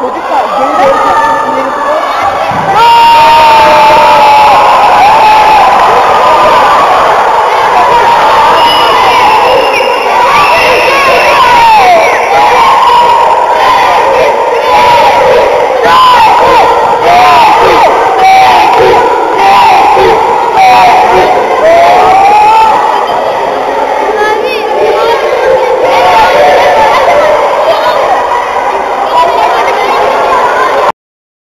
Por que? Né?